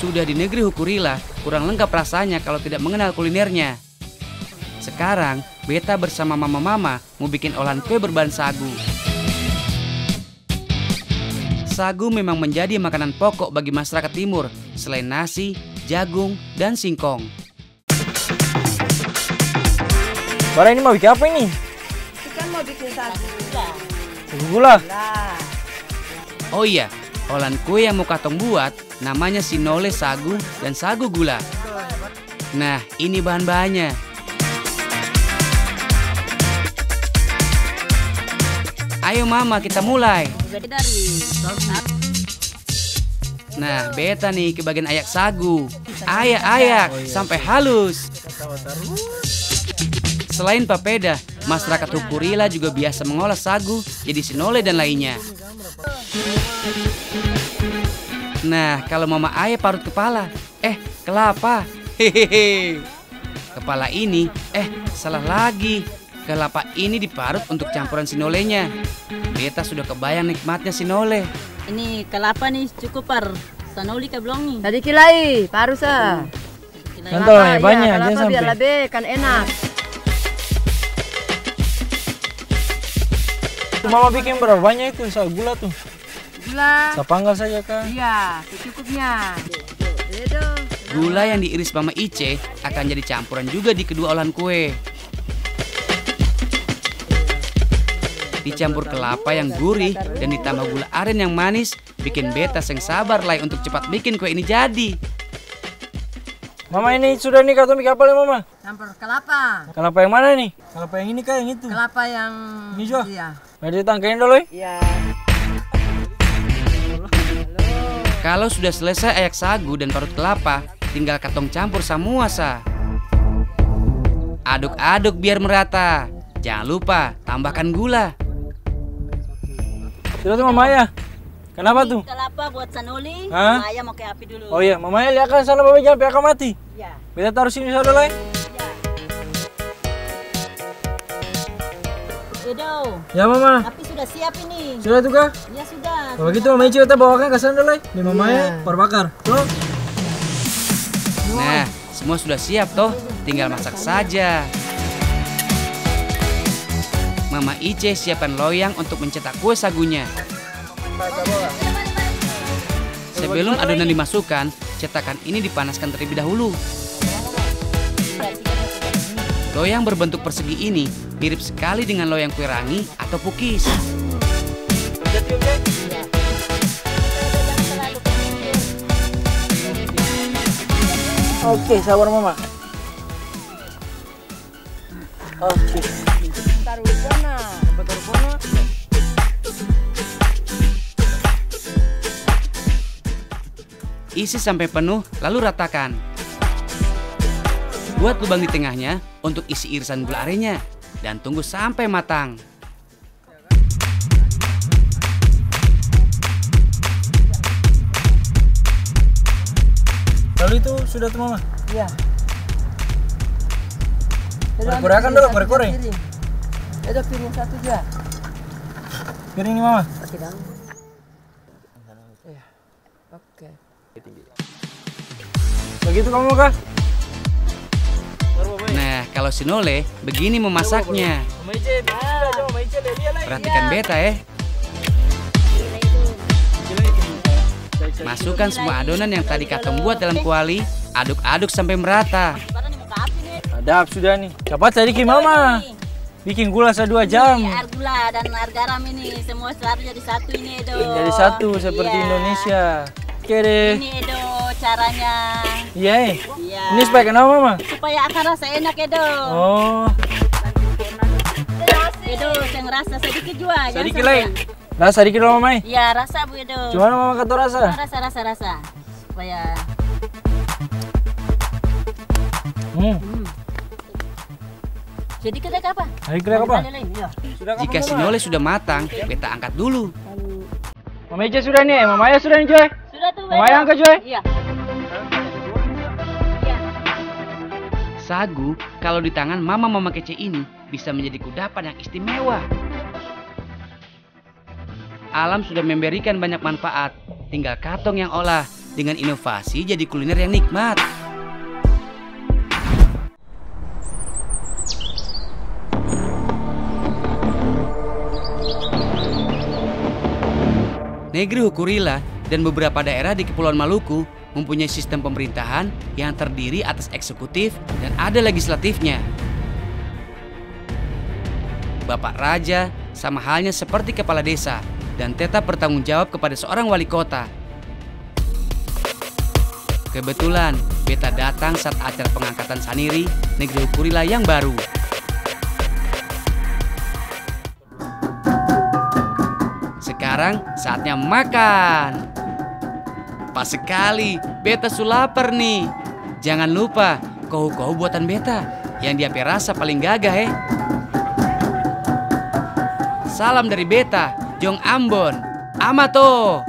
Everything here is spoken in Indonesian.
Sudah di negeri Hukurila, kurang lengkap rasanya kalau tidak mengenal kulinernya. Sekarang, Beta bersama mama-mama mau bikin olahan kue berbahan sagu. Sagu memang menjadi makanan pokok bagi masyarakat timur, selain nasi, jagung, dan singkong. Bara ini mau bikin apa ini? Kan mau bikin sagu. Sagu gula. Lah, Oh iya, olahan kue yang mau katong buat namanya sinole sagu dan sagu gula. Nah, ini bahan-bahannya. Ayo mama, kita mulai. Nah, beta nih ke bagian ayak sagu. Ayak-ayak sampai halus. Selain papeda, masyarakat Hukurila juga biasa mengolah sagu jadi sinole dan lainnya. Nah, kalau mama ayah parut kepala, eh kelapa. Hehehe. Kepala ini, eh salah lagi. Kelapa ini diparut untuk campuran sinolenya. Beta sudah kebayang nikmatnya sinole. Ini kelapa nih cukup par. Sanoli ke belum nih? tadi kilai, paru sa. Nanti lah Iya, banyak, kelapa jangan biar sampai. lebih kan enak. Mama bikin berapa banyak itu sagu gula tuh? Gula. Saya panggal saja kan? Iya, secukupnya. Gula yang diiris Mama Ice akan jadi campuran juga di kedua olahan kue. Dicampur kelapa yang gurih dan ditambah gula aren yang manis, bikin beta seng sabar lah untuk cepat bikin kue ini jadi. Mama ini sudah nih bikin apa ya mama? Campur kelapa. Kelapa yang mana nih? Kelapa yang ini kah yang itu? Kelapa yang Hijau? Iya. Mari ditangkain dulu ya. Iya. Kalau sudah selesai ayak sagu dan parut kelapa, tinggal katong campur semua sa. Aduk-aduk biar merata. Jangan lupa tambahkan gula. Sudah tuh mama ya. Kenapa tuh? Kelapa buat sanoli. Hah? Saya mau ke api dulu. Oh iya, mama ya lihat kan sana bapak jangan akan mati. Iya. Beta taruh sini sana dulu Edo, Ya mama. api sudah siap ini. Sudah tuh kah? Ya sudah. Kalau gitu mama Ici kita bawakan ke sana dulu ya. Di mama ya, perbakar. Tuh. Nah, semua sudah siap toh, tinggal masak saja. Mama Ice siapkan loyang untuk mencetak kue sagunya. Sebelum adonan dimasukkan, cetakan ini dipanaskan terlebih dahulu. Loyang berbentuk persegi ini mirip sekali dengan loyang kue rangi atau pukis. Oke, sabar mama. Oke. Taruh sana. Taruh sana. Isi sampai penuh, lalu ratakan. Buat lubang di tengahnya untuk isi irisan gula arennya dan tunggu sampai matang. Lalu itu sudah tuh mama. Iya. Goreng-gorengan dulu, goreng-goreng. Edo piring satu juga. Piring ini mama. Pakai dong. Iya. Oke. Begitu kamu kah? Nah, kalau sinole begini memasaknya. Perhatikan beta ya. Masukkan semua adonan yang tadi katong buat dalam kuali, aduk-aduk sampai merata. Ada sudah nih. Cepat tadi ki mama. Bikin gula satu dua jam. Ini air gula dan air garam ini semua selalu jadi satu ini Edo. Jadi satu seperti Iya. Indonesia. Oke deh. Ini Edo caranya. Iya. eh. Iya. Ini supaya kenapa mama? supaya akan rasa enak Edo. Oh, Edo, saya ngerasa sedikit juga. sedikit lagi. Rasa dikit dong mama. eh. Iya rasa Bu Edo. Gimana mama kata rasa? Rasa rasa rasa supaya Hmm. jadi kedek apa? Hari kira apa? Lain. Sudah kapan, Jika sinole sudah matang, beta angkat dulu. Mama Ica sudah nih, Mama Ayah sudah nih coy. Sudah tuh. Mama. Ayah angkat coy. Iya. Iya. Sagu, kalau di tangan mama-mama kece ini, bisa menjadi kudapan yang istimewa. Alam sudah memberikan banyak manfaat, tinggal katong yang olah dengan inovasi jadi kuliner yang nikmat. Negeri Hukurila dan beberapa daerah di Kepulauan Maluku mempunyai sistem pemerintahan yang terdiri atas eksekutif dan ada legislatifnya. Bapak Raja sama halnya seperti kepala desa dan tetap bertanggung jawab kepada seorang wali kota. Kebetulan Beta datang saat acara pengangkatan Saniri negeri Hukurila yang baru. Sekarang saatnya makan. Pas sekali, Beta sulapar nih. Jangan lupa, kohu-kohu buatan Beta yang dia rasa paling gagah eh. Salam dari Beta, Jong Ambon. Amato.